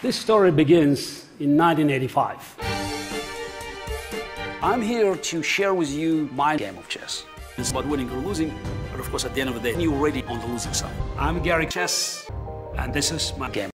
This story begins in 1985. I'm here to share with you my game of chess. It's about winning or losing, but of course, at the end of the day, you're already on the losing side. I'm Garry Chess, and this is my Game.